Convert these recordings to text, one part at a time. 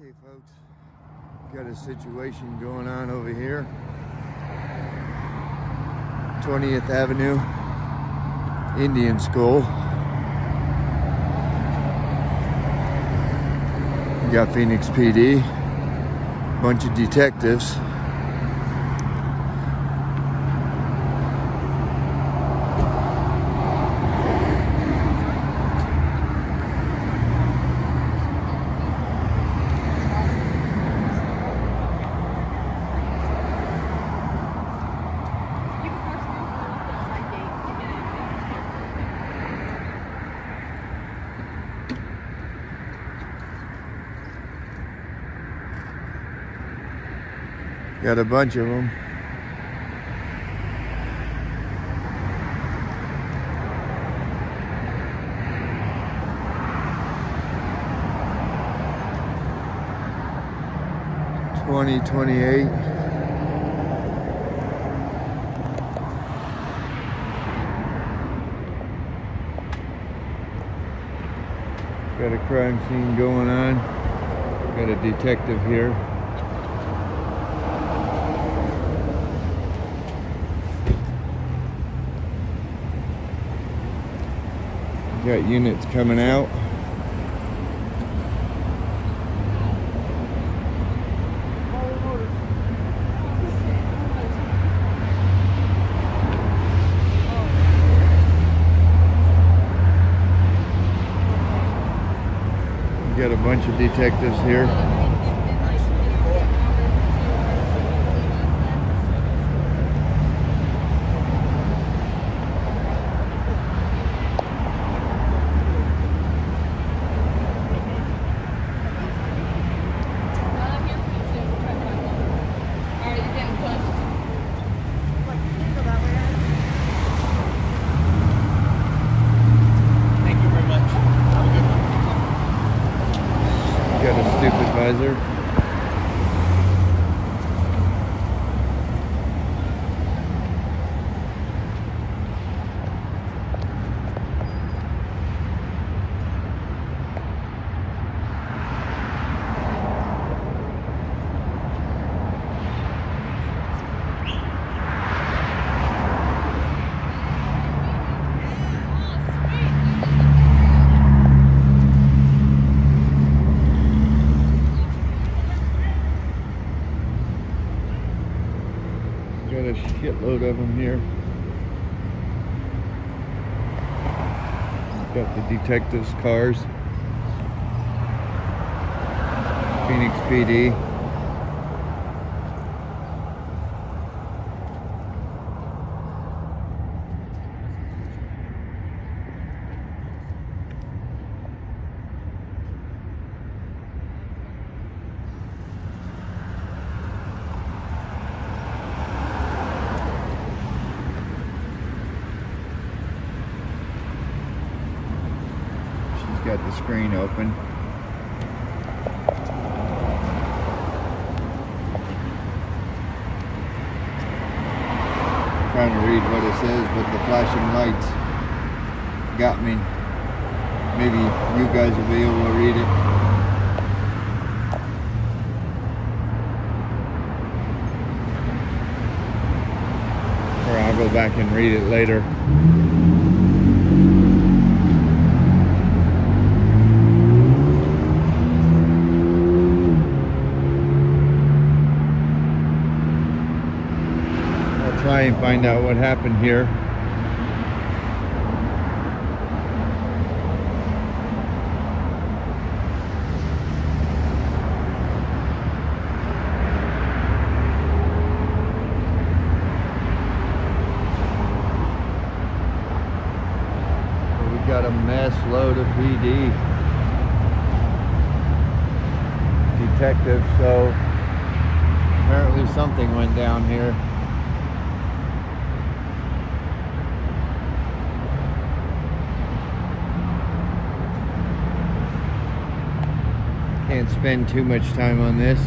Okay, folks, got a situation going on over here. 20th Avenue Indian School. Got Phoenix PD, bunch of detectives. Got a bunch of them. Twenty twenty eight. Got a crime scene going on. Got a detective here. Got units coming out. Got a bunch of detectives here. Thank you very much. Have a good one. Got a stupid visor. A shitload of them here. Got the detectives' cars. Phoenix PD. Got the screen open. Trying to read what it says, but the flashing lights got me. Maybe you guys will be able to read it. Or I'll go back and read it later. I'll try and find out what happened here. We got a mess load of PD detectives, so apparently something went down here. Can't spend too much time on this.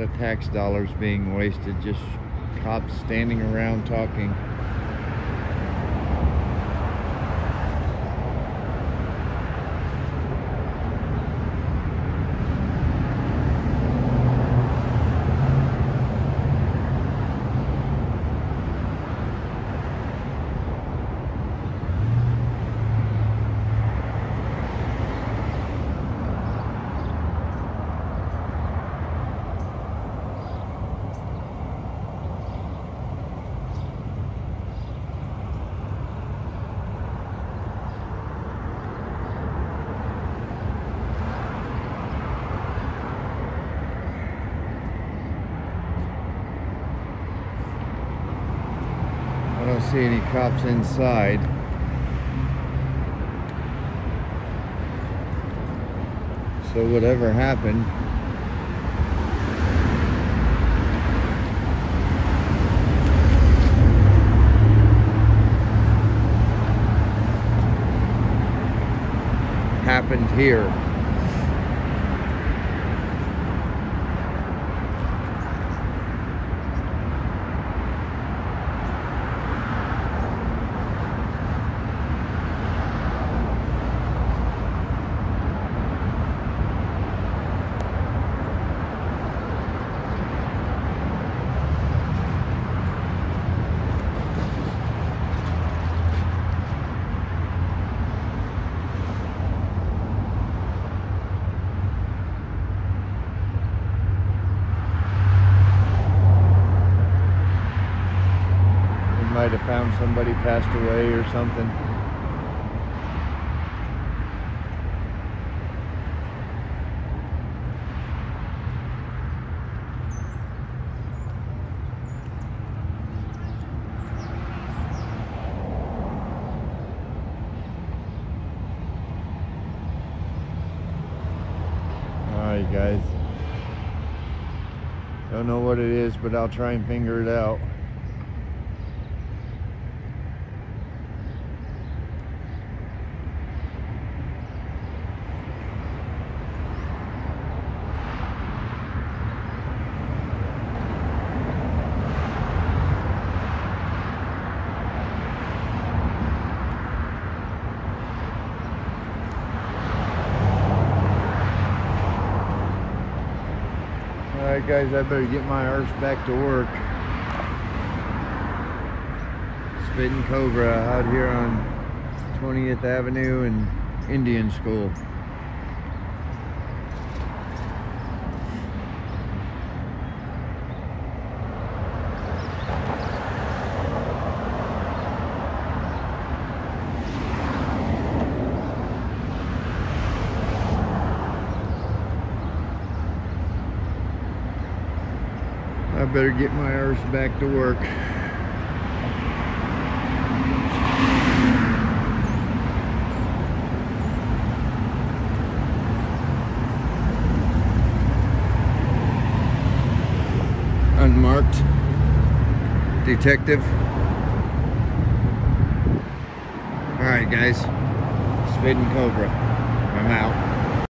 Of tax dollars being wasted just cops standing around talking. See any cops inside. So whatever happened, happened here. We might have found somebody passed away or something. Alright guys. Don't know what it is, but I'll try and figure it out. Alright guys, I better get my arse back to work. Spitting Cobra out here on 20th Avenue and Indian School. I better get my arse back to work. Unmarked detective. All right, guys. Spitting Cobra. I'm out.